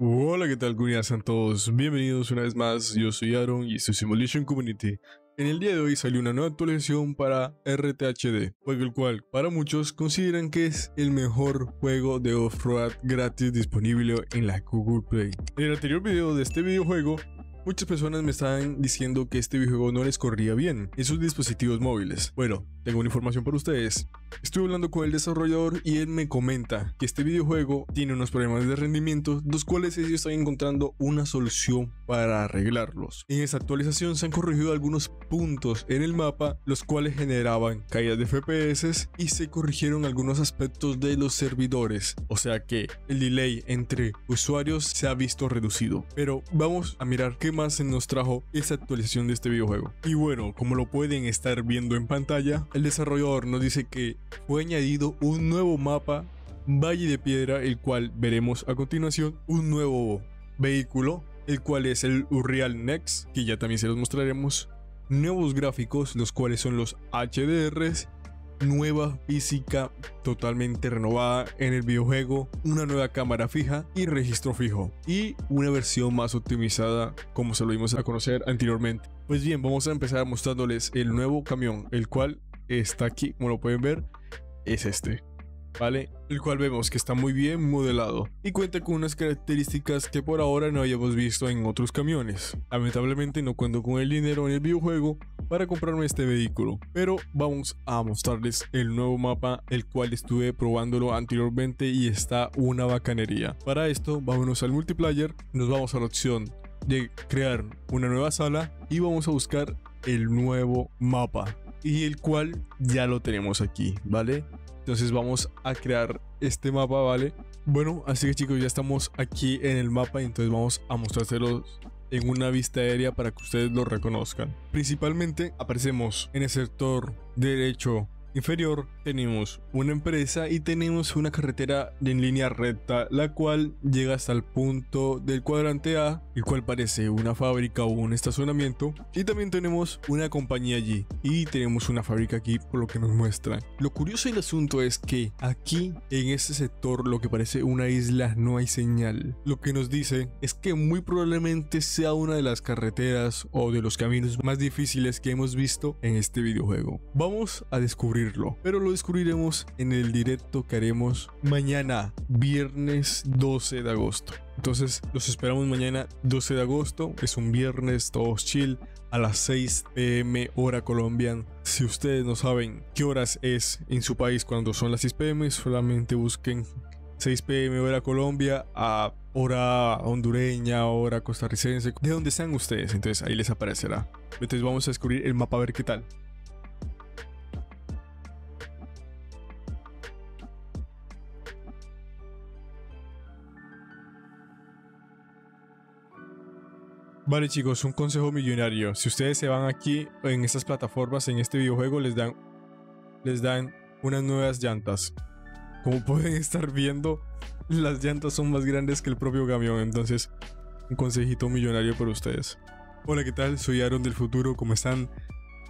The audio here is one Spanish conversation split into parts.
Hola, ¿qué tal comunidad? Sean todos bienvenidos una vez más. Yo soy Aaron y esto es Simulation Community. En el día de hoy salió una nueva actualización para RTHD, juego el cual para muchos consideran que es el mejor juego de off-road gratis disponible en la Google Play. En el anterior video de este videojuego Muchas personas me estaban diciendo que este videojuego no les corría bien en sus dispositivos móviles. Bueno, tengo una información para ustedes. Estuve hablando con el desarrollador y él me comenta que este videojuego tiene unos problemas de rendimiento, los cuales ellos están encontrando una solución para arreglarlos. En esta actualización se han corregido algunos puntos en el mapa, los cuales generaban caídas de FPS y se corrigieron algunos aspectos de los servidores. O sea que el delay entre usuarios se ha visto reducido. Pero vamos a mirar qué más se nos trajo esta actualización de este videojuego. Y bueno, como lo pueden estar viendo en pantalla, el desarrollador nos dice que fue añadido un nuevo mapa Valle de Piedra, el cual veremos a continuación, un nuevo vehículo, el cual es el Urreal Next, que ya también se los mostraremos, nuevos gráficos, los cuales son los HDRs, nueva física totalmente renovada en el videojuego, una nueva cámara fija y registro fijo, y una versión más optimizada como se lo dimos a conocer anteriormente. Pues bien, vamos a empezar mostrándoles el nuevo camión, el cual está aquí, como lo pueden ver, es este. ¿vale? El cual vemos que está muy bien modelado y cuenta con unas características que por ahora no hayamos visto en otros camiones. Lamentablemente no cuento con el dinero en el videojuego para comprarme este vehículo, pero vamos a mostrarles el nuevo mapa, el cual estuve probándolo anteriormente y está una bacanería. Para esto, vámonos al multiplayer, nos vamos a la opción de crear una nueva sala y vamos a buscar el nuevo mapa y el cual ya lo tenemos aquí, ¿vale? Entonces vamos a crear este mapa, ¿vale? Bueno, así que chicos, ya estamos aquí en el mapa y entonces vamos a mostrárselos en una vista aérea para que ustedes lo reconozcan. Principalmente aparecemos en el sector derecho inferior tenemos una empresa y tenemos una carretera en línea recta, la cual llega hasta el punto del cuadrante A, el cual parece una fábrica o un estacionamiento. Y también tenemos una compañía allí y tenemos una fábrica aquí por lo que nos muestran. Lo curioso del asunto es que aquí en este sector, lo que parece una isla, no hay señal. Lo que nos dice es que muy probablemente sea una de las carreteras o de los caminos más difíciles que hemos visto en este videojuego. Vamos a descubrir pero lo descubriremos en el directo que haremos mañana, viernes 12 de agosto. Entonces los esperamos mañana 12 de agosto, es un viernes todos chill a las 6 pm hora colombiana. Si ustedes no saben qué horas es en su país cuando son las 6 pm, solamente busquen 6 pm hora Colombia a hora hondureña, hora costarricense, de donde sean ustedes, entonces ahí les aparecerá. Entonces vamos a descubrir el mapa a ver qué tal. Vale chicos, un consejo millonario. Si ustedes se van aquí en estas plataformas, en este videojuego, les dan, les dan unas nuevas llantas. Como pueden estar viendo, las llantas son más grandes que el propio camión. Entonces, un consejito millonario para ustedes. Hola, ¿qué tal? Soy Aaron del futuro. ¿Cómo están?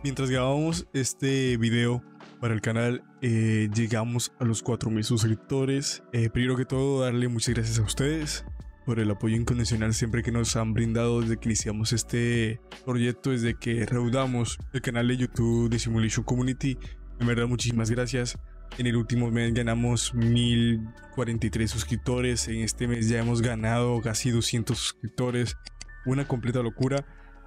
Mientras grabamos este video para el canal, eh, llegamos a los 4000 suscriptores. Eh, primero que todo, darle muchas gracias a ustedes por el apoyo incondicional siempre que nos han brindado desde que iniciamos este proyecto, desde que reudamos el canal de YouTube de Simulation Community. En verdad, muchísimas gracias. En el último mes ganamos 1043 suscriptores. En este mes ya hemos ganado casi 200 suscriptores. Una completa locura.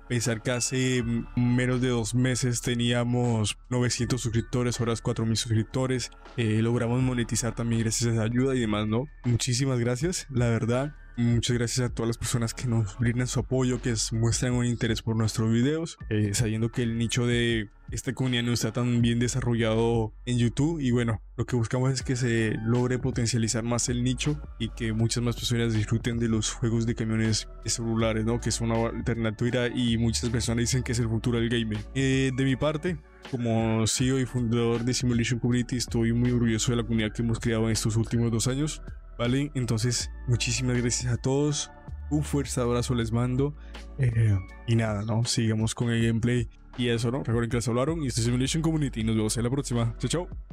Pensar que hace menos de dos meses teníamos 900 suscriptores, ahora es 4000 suscriptores. Eh, logramos monetizar también gracias a esa ayuda y demás, ¿no? Muchísimas gracias, la verdad. Muchas gracias a todas las personas que nos brindan su apoyo, que muestran un interés por nuestros videos, eh, sabiendo que el nicho de esta comunidad no está tan bien desarrollado en YouTube y bueno, lo que buscamos es que se logre potencializar más el nicho y que muchas más personas disfruten de los juegos de camiones celulares, ¿no? Que es una alternativa y muchas personas dicen que es el futuro del gaming. Eh, de mi parte, como CEO y fundador de Simulation Community, estoy muy orgulloso de la comunidad que hemos creado en estos últimos dos años. ¿Vale? Entonces, muchísimas gracias a todos. Un fuerte abrazo les mando. Eh, y nada, ¿no? Sigamos con el gameplay. Y eso, ¿no? Recuerden que les hablaron y este es Simulation Community. Nos vemos en la próxima. Chao, chao.